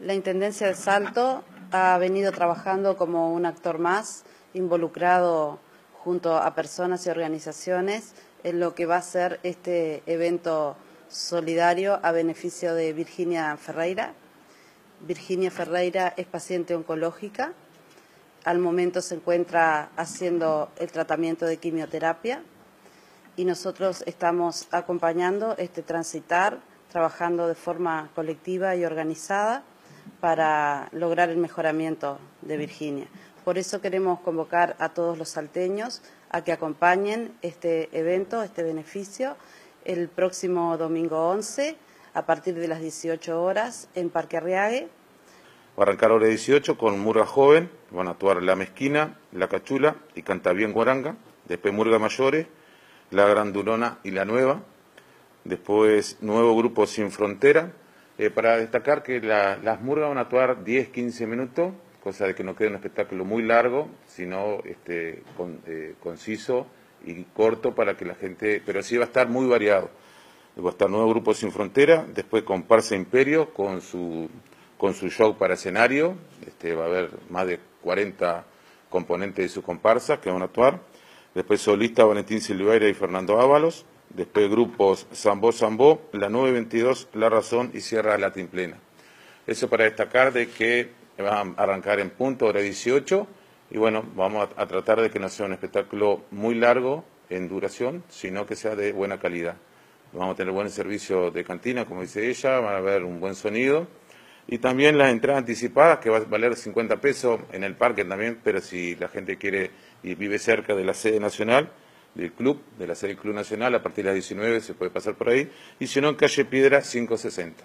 La Intendencia de Salto ha venido trabajando como un actor más, involucrado junto a personas y organizaciones en lo que va a ser este evento solidario a beneficio de Virginia Ferreira. Virginia Ferreira es paciente oncológica. Al momento se encuentra haciendo el tratamiento de quimioterapia y nosotros estamos acompañando este transitar, trabajando de forma colectiva y organizada para lograr el mejoramiento de Virginia. Por eso queremos convocar a todos los salteños a que acompañen este evento, este beneficio, el próximo domingo 11 a partir de las 18 horas en Parque Arriague. Va a arrancar hora 18 con Murga Joven, van a actuar La Mezquina, La Cachula y Cantabien Guaranga, después Murga Mayores, La Grandulona y La Nueva, después nuevo grupo Sin Frontera, eh, para destacar que las murgas van a actuar 10-15 minutos, cosa de que no quede un espectáculo muy largo, sino este, eh, conciso y corto para que la gente, pero sí va a estar muy variado. Va a estar nuevo grupo Sin Frontera, después Comparsa Imperio con su, con su show para escenario, este, va a haber más de 40 componentes de su comparsa que van a actuar, después solista Valentín Silveira y Fernando Ábalos, después grupos Zambó Zambó, la 922, La Razón y Sierra Latin Plena. Eso para destacar de que van a arrancar en punto, hora 18, y bueno, vamos a, tratar de que no sea un espectáculo muy largo en duración, sino que sea de buena calidad. Vamos a tener buen servicio de cantina, como dice ella, van a haber un buen sonido. Y también las entradas anticipadas, que va a valer 50 pesos en el parque también, pero si la gente quiere y vive cerca de la sede nacional, del club, de la serie Club Nacional, a partir de las 19 se puede pasar por ahí, y si no, en calle Piedra 560.